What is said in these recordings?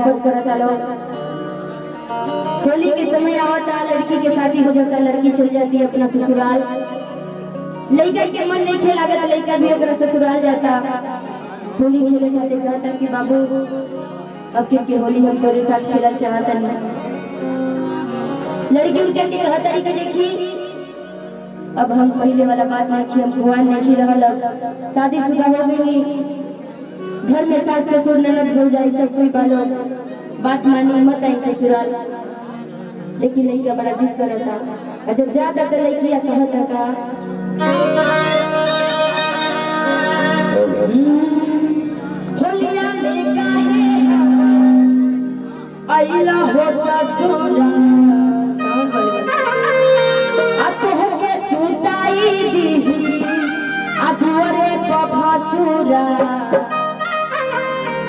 मोहब्बत करता लोग होली के समय आवता लड़की के शादी हो जाता लड़की चल जाती है अपना ससुराल। लड़का के मन नहीं खे लागत लड़का भी ओकरा ससुराल जाता। होली खेले खातिर कहता कि बाबू अब के, के होली हम तोरे साथ खेलल चाहता नहीं लड़की उनके कहता कि देखी? अब हम पहले वाला बात नहीं की हम कुआँ नहीं रहल अब। शादीशुदा हो गई घर में सास ससुर ननद जाए, सब कोई बालो। बात मानी मत आई ससुराल। लेकिन नहीं का बड़ा जिद करता और जब जाता तो लड़किया कहता का होलिया में काहे हो ससुरा। सुताई दीही, आ दुआरे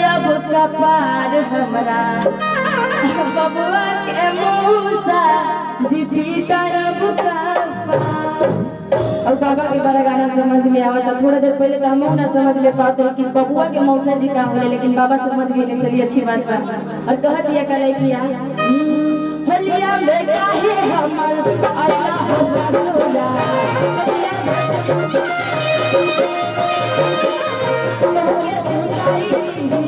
पितायब कपार हमरा। बबुआ के मौसा जी पितायब कपार। और बाबा के बड़ा गाना समझ में आवा था थोड़ा देर पहले तो हम ना समझ में पाते लेकिन बबुआ के मौसा जी का होले, लेकिन बाबा समझ गए चलिए अच्छी बात बा। और कह दिया कल होलिया में काहे हमर अल्लाह तोहके